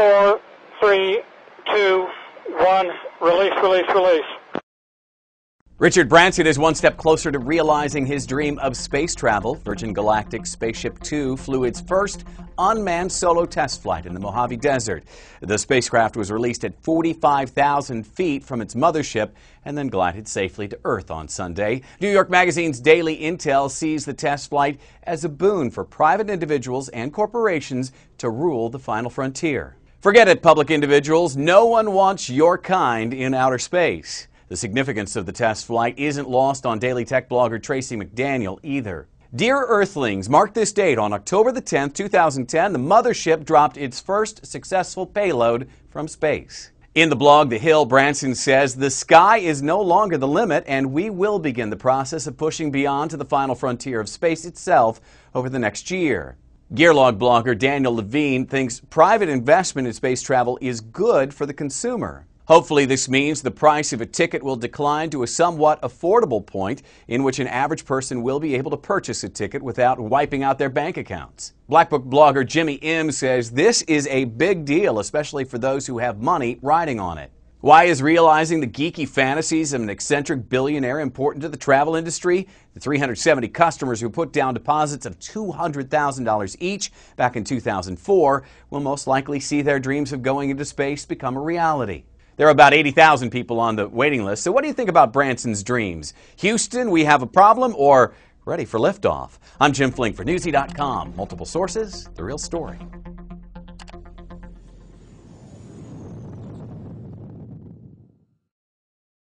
Four, three, two, one. Release, release, release. Richard Branson is one step closer to realizing his dream of space travel. Virgin Galactic Spaceship Two flew its first unmanned solo test flight in the Mojave Desert. The spacecraft was released at 45,000 feet from its mothership and then glided safely to Earth on Sunday. New York Magazine's Daily Intel sees the test flight as a boon for private individuals and corporations to rule the final frontier. Forget it, public individuals. No one wants your kind in outer space. The significance of the test flight isn't lost on Daily Tech blogger Tracy McDaniel either. Dear Earthlings, mark this date. On October the 10th, 2010, the mothership dropped its first successful payload from space. In the blog The Hill, Branson says, The sky is no longer the limit, and we will begin the process of pushing beyond to the final frontier of space itself over the next year. Gearlog blogger Daniel Levine thinks private investment in space travel is good for the consumer. Hopefully, this means the price of a ticket will decline to a somewhat affordable point in which an average person will be able to purchase a ticket without wiping out their bank accounts. Blackbook blogger Jimmy M says this is a big deal, especially for those who have money riding on it. Why is realizing the geeky fantasies of an eccentric billionaire important to the travel industry? The 370 customers who put down deposits of $200,000 each back in 2004 will most likely see their dreams of going into space become a reality. There are about 80,000 people on the waiting list. So, what do you think about Branson's dreams? Houston, we have a problem, or ready for liftoff? I'm Jim Flink for Newsy.com. Multiple sources, the real story.